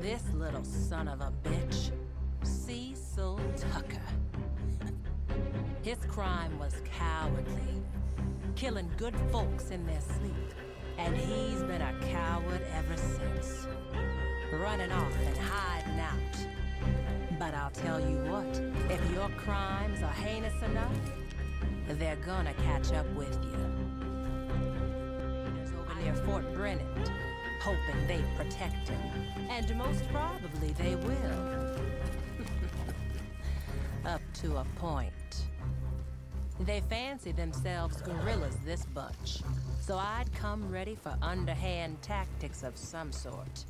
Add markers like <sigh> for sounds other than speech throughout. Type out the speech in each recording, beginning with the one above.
This little son of a bitch, Cecil Tucker. His crime was cowardly, killing good folks in their sleep. And he's been a coward ever since. Running off and hiding out. But I'll tell you what, if your crimes are heinous enough, they're gonna catch up with you. Over near Fort Brennand, hoping they protect him. And most probably they will. <laughs> up to a point. They fancy themselves guerrillas, this bunch. So I'd come ready for underhand tactics of some sort.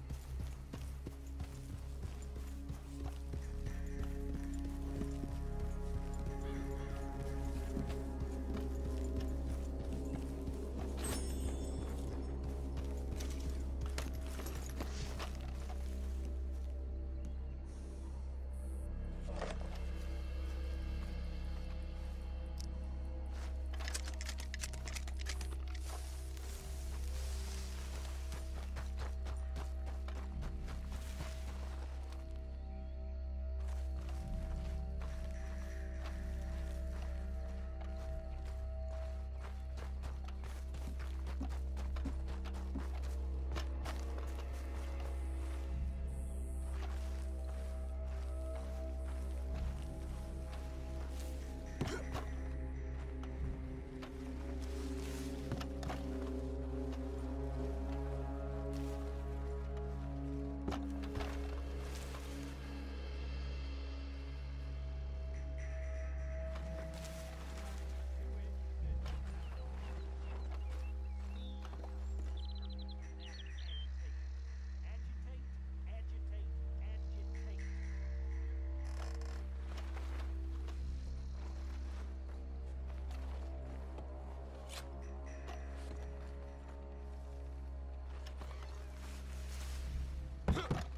Huh.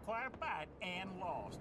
Quite a fight and lost.